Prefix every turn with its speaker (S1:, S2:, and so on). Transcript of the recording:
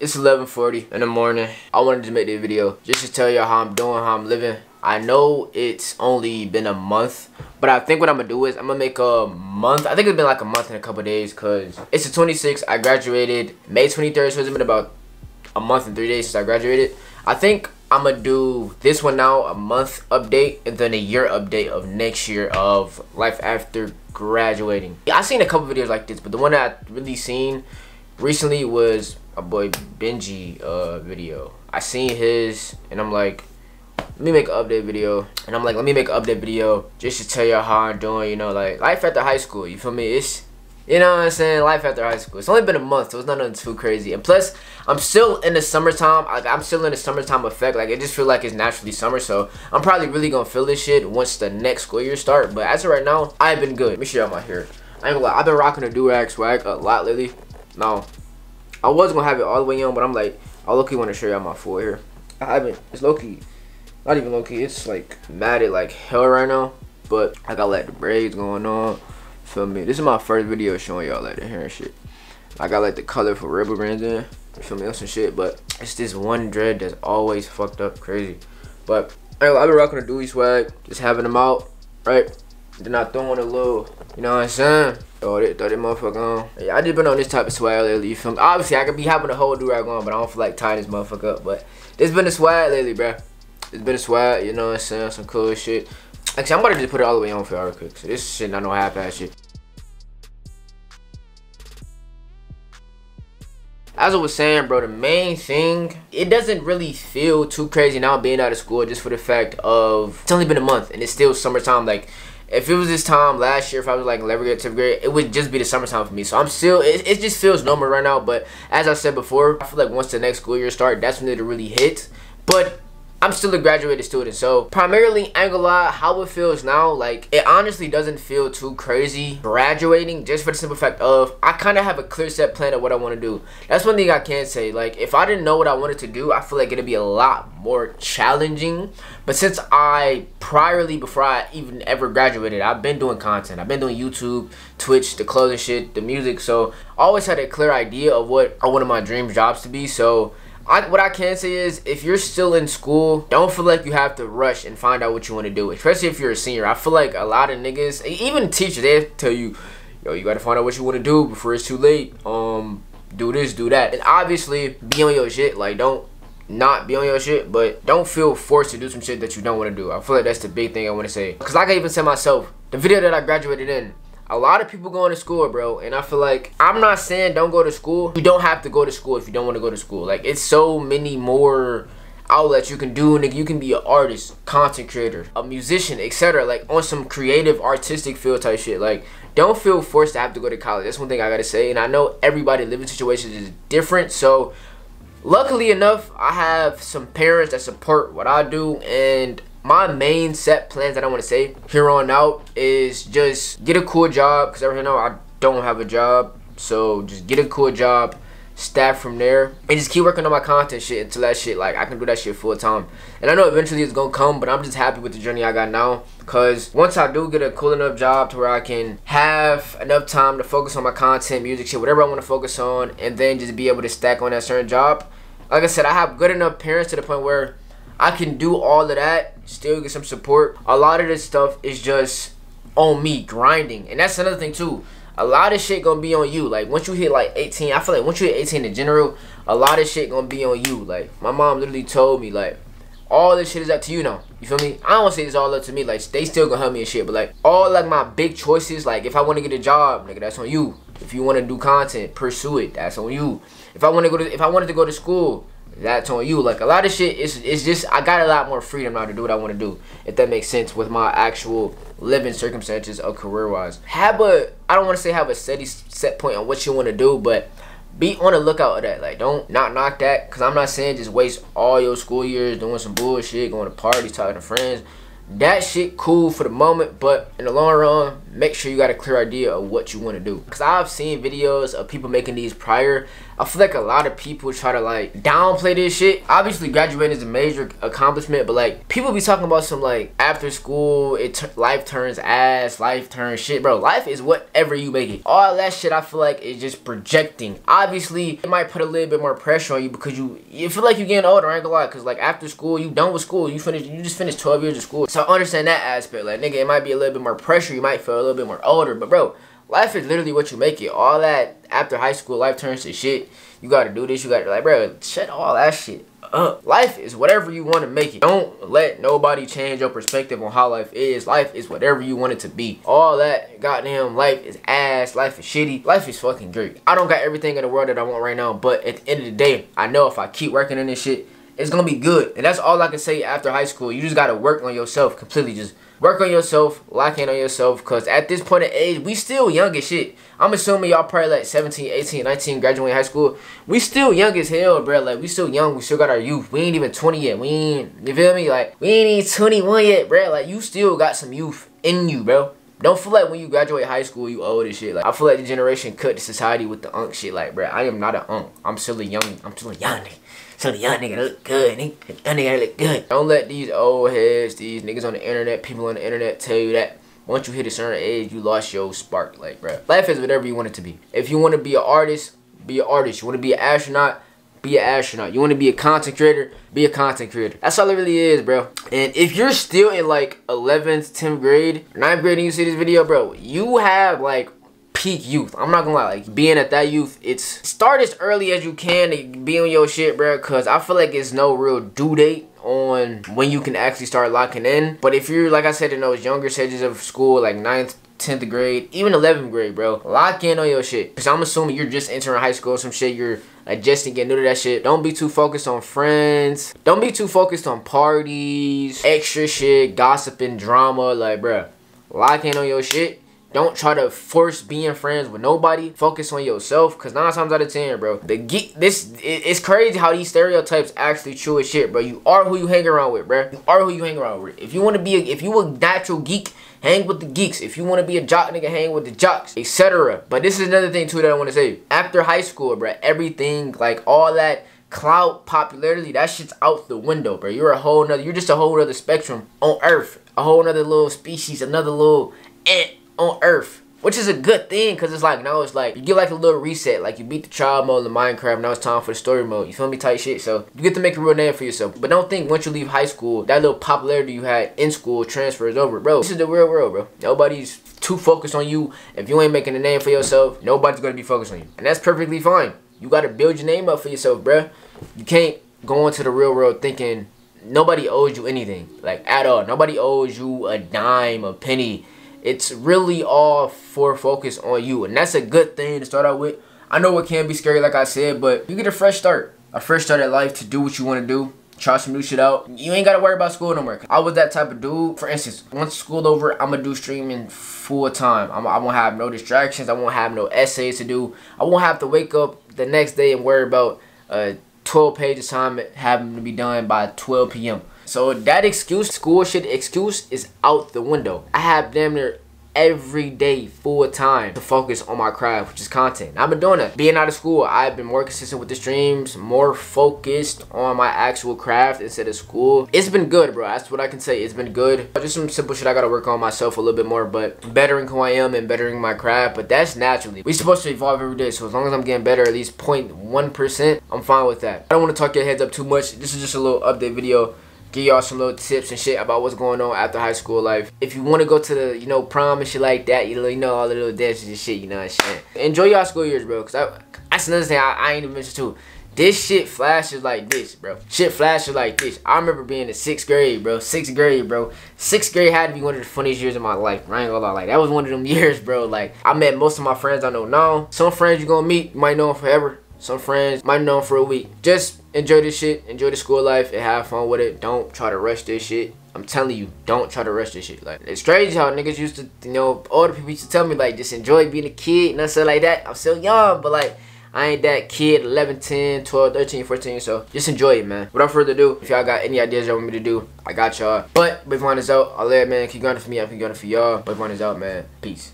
S1: It's 11.40 in the morning. I wanted to make this video just to tell y'all how I'm doing, how I'm living. I know it's only been a month, but I think what I'm gonna do is I'm gonna make a month. I think it's been like a month and a couple days because it's the 26th. I graduated May 23rd, so it's been about a month and three days since I graduated. I think I'm gonna do this one now, a month update, and then a year update of next year of life after graduating. Yeah, I've seen a couple videos like this, but the one that I really seen recently was a boy Benji uh, video. I seen his, and I'm like, let me make an update video. And I'm like, let me make an update video just to tell y'all how I'm doing, you know, like life after high school, you feel me? It's you know what I'm saying? Life after high school. It's only been a month, so it's nothing too crazy. And plus, I'm still in the summertime. Like, I'm still in the summertime effect. Like, it just feel like it's naturally summer. So, I'm probably really going to feel this shit once the next school year start. But as of right now, I've been good. Let me show y'all my hair. I ain't gonna lie. I've been rocking a do-rag swag a lot lately. Now, I was to have it all the way on, but I'm like, I low-key want to show y'all my full hair. I haven't. It's low-key. Not even low-key. It's, like, matted like hell right now. But I got, like, the braids going on. Feel me? This is my first video showing y'all like the hair and shit. I got like the colorful rebel brands in. Feel me? Some shit, but it's this one dread that's always fucked up crazy. But anyway, I've been rocking the Dewey swag, just having them out, right? Then I throwing a little, you know what I'm saying? Throw it, throw that motherfucker on. Yeah, I just been on this type of swag lately, you feel me? Obviously, I could be having a whole do-rag on, but I don't feel like tying this motherfucker up. But it's been a swag lately, bruh. It's been a swag, you know what I'm saying? Some cool shit. Actually, I'm about to just put it all the way on for y'all real quick. So this shit not no half-ass shit. As I was saying, bro, the main thing, it doesn't really feel too crazy now being out of school just for the fact of it's only been a month and it's still summertime. Like, if it was this time last year, if I was like 11th grade, 10th grade, it would just be the summertime for me. So I'm still, it, it just feels normal right now. But as I said before, I feel like once the next school year start, that's when it really hits. But I'm still a graduated student, so primarily, I ain't gonna lie, how it feels now, like, it honestly doesn't feel too crazy graduating, just for the simple fact of, I kind of have a clear set plan of what I want to do. That's one thing I can say, like, if I didn't know what I wanted to do, I feel like it'd be a lot more challenging, but since I, priorly, before I even ever graduated, I've been doing content, I've been doing YouTube, Twitch, the clothing shit, the music, so I always had a clear idea of what I wanted my dream jobs to be, so I, what I can say is, if you're still in school, don't feel like you have to rush and find out what you want to do. Especially if you're a senior. I feel like a lot of niggas, even teachers, they tell you, yo, you gotta find out what you want to do before it's too late. Um, do this, do that. And obviously, be on your shit. Like, don't not be on your shit, but don't feel forced to do some shit that you don't want to do. I feel like that's the big thing I want to say. Because like I even said myself, the video that I graduated in, a lot of people going to school, bro. And I feel like, I'm not saying don't go to school. You don't have to go to school if you don't want to go to school. Like, it's so many more outlets you can do nigga you can be an artist content creator a musician etc like on some creative artistic field type shit like don't feel forced to have to go to college that's one thing i gotta say and i know everybody living situations is different so luckily enough i have some parents that support what i do and my main set plans that I want to say here on out is just get a cool job because right now I don't have a job. So just get a cool job, staff from there, and just keep working on my content shit until that shit like I can do that shit full time. And I know eventually it's gonna come, but I'm just happy with the journey I got now. Cause once I do get a cool enough job to where I can have enough time to focus on my content, music shit, whatever I want to focus on, and then just be able to stack on that certain job. Like I said, I have good enough parents to the point where I can do all of that, still get some support. A lot of this stuff is just on me grinding. And that's another thing too. A lot of shit gonna be on you. Like once you hit like 18, I feel like once you hit 18 in general, a lot of shit gonna be on you. Like my mom literally told me like all this shit is up to you now. You feel me? I don't say it's all up to me. Like they still gonna help me and shit. But like all like my big choices, like if I want to get a job, nigga, that's on you. If you want to do content, pursue it. That's on you. If I want to go to, if I wanted to go to school, that's on you. Like a lot of shit is it's just I got a lot more freedom now to do what I want to do. If that makes sense with my actual living circumstances of career wise. Have a I don't want to say have a steady set point on what you want to do, but be on the lookout of that. Like don't not knock that because I'm not saying just waste all your school years doing some bullshit, going to parties, talking to friends. That shit cool for the moment, but in the long run, make sure you got a clear idea of what you want to do. Because I've seen videos of people making these prior I feel like a lot of people try to like downplay this shit. Obviously, graduating is a major accomplishment, but like people be talking about some like after school, it life turns ass, life turns shit, bro. Life is whatever you make it. All that shit, I feel like is just projecting. Obviously, it might put a little bit more pressure on you because you you feel like you're getting older. I ain't gonna lie, cause like after school, you done with school, you finish, you just finished 12 years of school. So I understand that aspect. Like nigga, it might be a little bit more pressure. You might feel a little bit more older, but bro life is literally what you make it. All that after high school, life turns to shit. You gotta do this, you gotta, like, bro, shut all that shit up. Life is whatever you want to make it. Don't let nobody change your perspective on how life is. Life is whatever you want it to be. All that goddamn life is ass. Life is shitty. Life is fucking great. I don't got everything in the world that I want right now, but at the end of the day, I know if I keep working in this shit, it's gonna be good. And that's all I can say after high school. You just gotta work on yourself completely. Just work on yourself, lock in on yourself. Cause at this point of age, we still young as shit. I'm assuming y'all probably like 17, 18, 19, graduating high school. We still young as hell, bro. Like we still young. We still got our youth. We ain't even 20 yet. We ain't, you feel me? Like we ain't even 21 yet, bro. Like you still got some youth in you, bro. Don't feel like when you graduate high school, you old as shit. Like I feel like the generation cut the society with the unk shit. Like, bro, I am not an unk. I'm still a young. I'm still a young. So the young nigga look good, nigga. Young nigga look good. Don't let these old heads, these niggas on the internet, people on the internet tell you that once you hit a certain age, you lost your spark. Like, bro, life is whatever you want it to be. If you want to be an artist, be an artist. You want to be an astronaut, be an astronaut. You want to be a content creator, be a content creator. That's all it really is, bro. And if you're still in like 11th, 10th grade, 9th grade and you see this video, bro, you have like peak youth. I'm not gonna lie, like being at that youth, it's start as early as you can to be on your shit, bro. Cause I feel like it's no real due date on when you can actually start locking in. But if you're, like I said, in those younger stages of school, like ninth, 10th grade, even 11th grade, bro, lock in on your shit. Cause I'm assuming you're just entering high school, or some shit, you're adjusting, getting new to that shit. Don't be too focused on friends. Don't be too focused on parties, extra shit, gossiping, drama. Like, bro, lock in on your shit don't try to force being friends with nobody. Focus on yourself. Cause nine times out of ten, bro, the geek. This it, it's crazy how these stereotypes actually true as shit, bro. You are who you hang around with, bro. You are who you hang around with. If you want to be, a, if you a natural geek, hang with the geeks. If you want to be a jock nigga, hang with the jocks, etc. But this is another thing too that I want to say. After high school, bro, everything like all that clout popularity, that shit's out the window, bro. You're a whole nother. You're just a whole other spectrum on Earth. A whole nother little species, another little ant on Earth. Which is a good thing, because it's like, now it's like, you get like a little reset. Like, you beat the child mode in Minecraft, now it's time for the story mode. You feel me? Tight shit. So, you get to make a real name for yourself. But don't think once you leave high school, that little popularity you had in school transfers over. Bro, this is the real world, bro. Nobody's too focused on you. If you ain't making a name for yourself, nobody's going to be focused on you. And that's perfectly fine. You got to build your name up for yourself, bro. You can't go into the real world thinking nobody owes you anything. Like, at all. Nobody owes you a dime, a penny it's really all for focus on you. And that's a good thing to start out with. I know it can be scary, like I said, but you get a fresh start. A fresh start at life to do what you want to do. Try some new shit out. You ain't got to worry about school no more. I was that type of dude. For instance, once school over, I'm going to do streaming full time. I'm, I won't have no distractions. I won't have no essays to do. I won't have to wake up the next day and worry about uh, 12 page assignment having to be done by 12 p.m. So that excuse, school shit excuse is out the window. I have damn near every day full time to focus on my craft which is content. I've been doing that. Being out of school i've been more consistent with the streams more focused on my actual craft instead of school. It's been good bro. That's what i can say. It's been good. Just some simple shit i gotta work on myself a little bit more but bettering who i am and bettering my craft but that's naturally. We supposed to evolve every day so as long as i'm getting better at least 0.1 percent i'm fine with that. I don't want to talk your heads up too much. This is just a little update video give y'all some little tips and shit about what's going on after high school life. If you want to go to the, you know, prom and shit like that, you know, all the little dances and shit, you know what I'm saying? Enjoy y'all school years, bro, because I, that's another thing I, I ain't even mentioned too. This shit flashes like this, bro. Shit flashes like this. I remember being in sixth grade, bro. Sixth grade, bro. Sixth grade had to be one of the funniest years of my life. I ain't gonna lie. Like, that was one of them years, bro. Like, I met most of my friends I know now. Some friends you gonna meet, you might know them forever. Some friends might know for a week. Just enjoy this shit. Enjoy the school life and have fun with it. Don't try to rush this shit. I'm telling you, don't try to rush this shit. Like, it's strange how niggas used to, you know, older people used to tell me, like, just enjoy being a kid and stuff like that. I'm still young, but, like, I ain't that kid, 11, 10, 12, 13, 14, so just enjoy it, man. Without further ado, if y'all got any ideas y'all want me to do, I got y'all. But, Big One is out. I'll let man keep going for me, I keep going for y'all. Big One is out, man. Peace.